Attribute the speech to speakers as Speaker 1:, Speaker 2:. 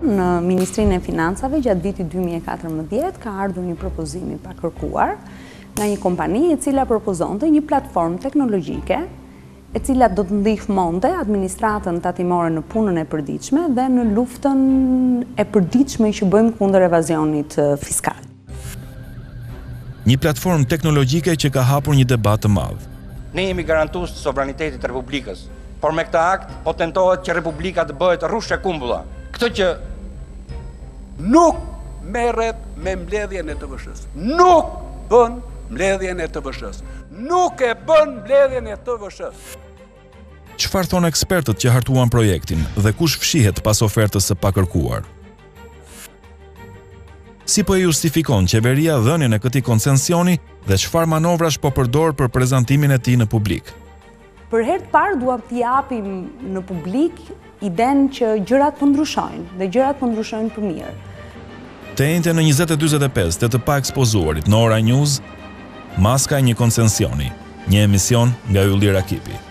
Speaker 1: Në Ministrinë e Financave gjatë vitit 2014 ka ardhur një propozim i pakërkuar nga një kompani e cila propozonte një platformë teknologjike e cila do të ndihmonte administratën tatimore në punën e përditshme dhe në luftën e përditshme që bëjmë kundër evazionit fiskal.
Speaker 2: Një platformë teknologjike që ka hapur një debat të madh.
Speaker 3: Ne jemi garantues të sovranitetit të Republikës, por me këtë akt po tentohet që Republika të bëhet rrush e kumbulla. Këto që
Speaker 4: nuk merret me mbledhjen e TVSH-së. Nuk bën mbledhjen e TVSH-së. Nuk e bën mbledhjen e TVSH-së.
Speaker 2: Çfarë thonë ekspertët që hartuan projektin dhe kush fshihet pas ofertës së pakërkuar? Si po e justifikon qeveria dhënien e këtij koncensioni dhe çfarë manovrash po përdor për prezantimin e tij në publik?
Speaker 1: Për herë të parë duam të japim në publik idenë që gjërat po ndryshojnë dhe gjërat po ndryshojnë për mirë.
Speaker 2: Të enjten në 20:45 te të paekspozuarit në Ora News, Maska e një koncensioni, një emision nga Ylli Rakipi.